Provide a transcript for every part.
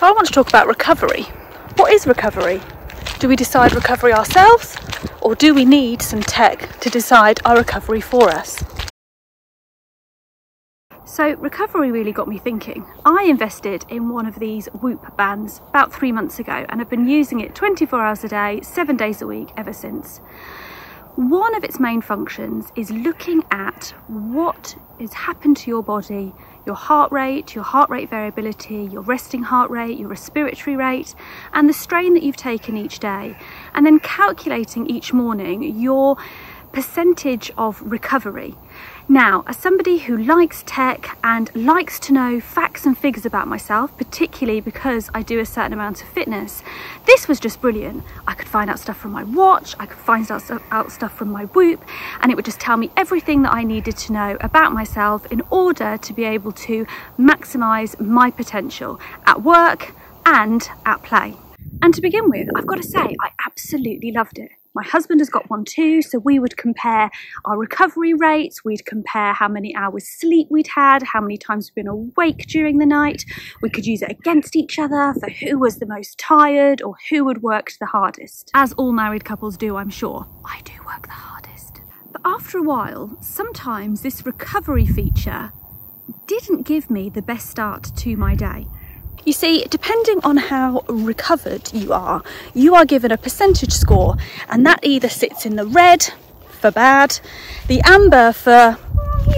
So I want to talk about recovery. What is recovery? Do we decide recovery ourselves or do we need some tech to decide our recovery for us? So recovery really got me thinking. I invested in one of these Whoop bands about three months ago and have been using it 24 hours a day, seven days a week ever since. One of its main functions is looking at what has happened to your body your heart rate, your heart rate variability, your resting heart rate, your respiratory rate, and the strain that you've taken each day. And then calculating each morning your percentage of recovery. Now, as somebody who likes tech and likes to know facts and figures about myself, particularly because I do a certain amount of fitness, this was just brilliant. I could find out stuff from my watch, I could find out, stuff from my Whoop, and it would just tell me everything that I needed to know about myself in order to be able to maximize my potential at work and at play. And to begin with, I've got to say, I absolutely loved it. My husband has got one too, so we would compare our recovery rates, we'd compare how many hours sleep we'd had, how many times we'd been awake during the night. We could use it against each other for who was the most tired or who had worked the hardest. As all married couples do, I'm sure. I do work the hardest. But after a while, sometimes this recovery feature didn't give me the best start to my day. You see, depending on how recovered you are, you are given a percentage score and that either sits in the red for bad, the amber for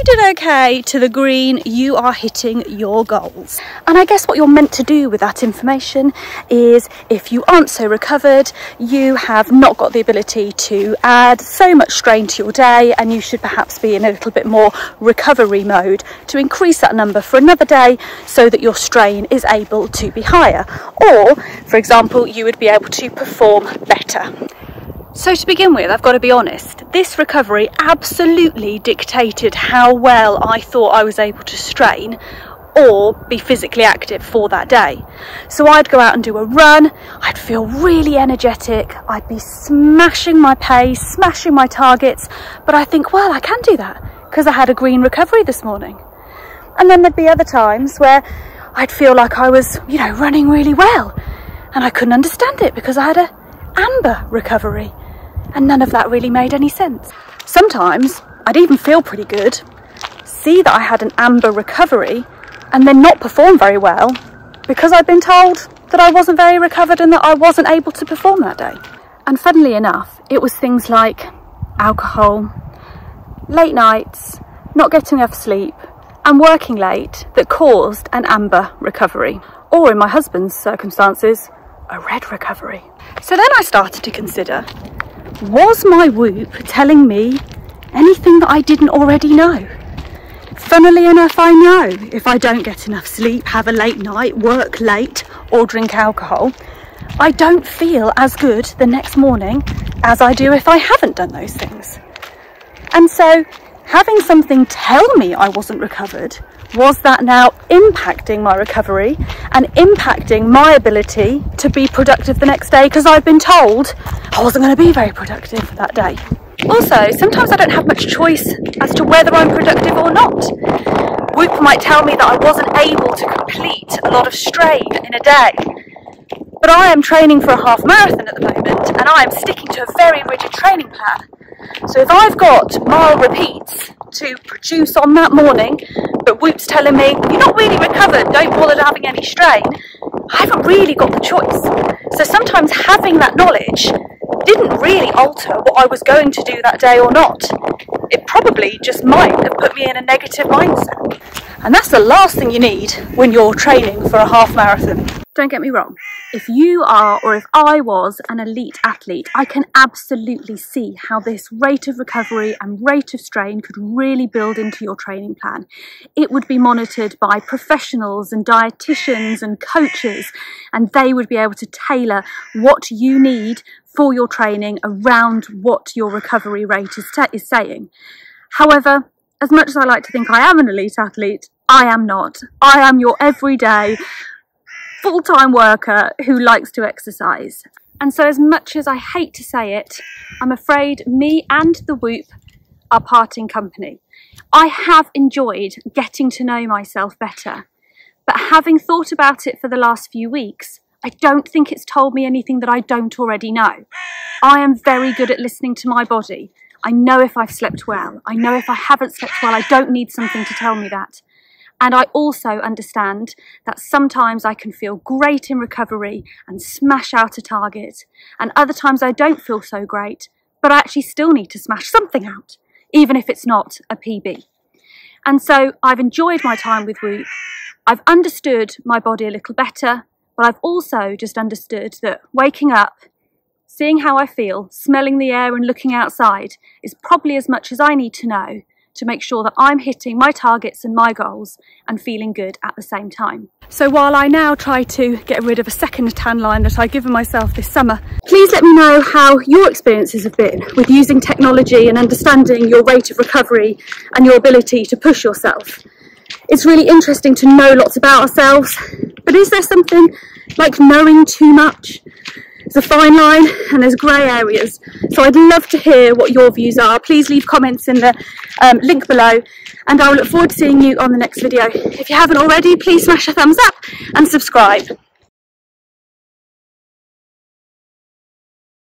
you did okay to the green, you are hitting your goals. And I guess what you're meant to do with that information is if you aren't so recovered, you have not got the ability to add so much strain to your day and you should perhaps be in a little bit more recovery mode to increase that number for another day so that your strain is able to be higher. Or, for example, you would be able to perform better. So to begin with, I've got to be honest, this recovery absolutely dictated how well I thought I was able to strain or be physically active for that day. So I'd go out and do a run, I'd feel really energetic, I'd be smashing my pace, smashing my targets, but I think, well, I can do that because I had a green recovery this morning. And then there'd be other times where I'd feel like I was, you know, running really well and I couldn't understand it because I had a amber recovery and none of that really made any sense. Sometimes I'd even feel pretty good, see that I had an amber recovery, and then not perform very well because I'd been told that I wasn't very recovered and that I wasn't able to perform that day. And funnily enough, it was things like alcohol, late nights, not getting enough sleep, and working late that caused an amber recovery. Or in my husband's circumstances, a red recovery. So then I started to consider was my Whoop telling me anything that I didn't already know? Funnily enough, I know if I don't get enough sleep, have a late night, work late, or drink alcohol, I don't feel as good the next morning as I do if I haven't done those things. And so having something tell me I wasn't recovered was that now impacting my recovery and impacting my ability to be productive the next day because I've been told I wasn't going to be very productive that day. Also, sometimes I don't have much choice as to whether I'm productive or not. Whoop might tell me that I wasn't able to complete a lot of strain in a day. But I am training for a half marathon at the moment and I am sticking to a very rigid training plan. So if I've got mile repeats to produce on that morning, but Whoop's telling me, you're not really recovered, don't bother having any strain, I haven't really got the choice. So sometimes having that knowledge didn't really alter what I was going to do that day or not. It probably just might have put me in a negative mindset. And that's the last thing you need when you're training for a half marathon. Don't get me wrong, if you are or if I was an elite athlete, I can absolutely see how this rate of recovery and rate of strain could really build into your training plan. It would be monitored by professionals and dietitians and coaches, and they would be able to tailor what you need for your training around what your recovery rate is, is saying. However, as much as I like to think I am an elite athlete, I am not. I am your everyday full-time worker who likes to exercise. And so as much as I hate to say it, I'm afraid me and the Whoop are parting company. I have enjoyed getting to know myself better, But having thought about it for the last few weeks, I don't think it's told me anything that I don't already know. I am very good at listening to my body. I know if I've slept well. I know if I haven't slept well, I don't need something to tell me that. And I also understand that sometimes I can feel great in recovery and smash out a target, and other times I don't feel so great, but I actually still need to smash something out, even if it's not a PB. And so I've enjoyed my time with Whoop. I've understood my body a little better, but I've also just understood that waking up, seeing how I feel, smelling the air and looking outside is probably as much as I need to know to make sure that I'm hitting my targets and my goals and feeling good at the same time. So while I now try to get rid of a second tan line that I've given myself this summer, please let me know how your experiences have been with using technology and understanding your rate of recovery and your ability to push yourself. It's really interesting to know lots about ourselves, but is there something like knowing too much? It's a fine line and there's grey areas. So I'd love to hear what your views are. Please leave comments in the um, link below and I will look forward to seeing you on the next video. If you haven't already, please smash a thumbs up and subscribe.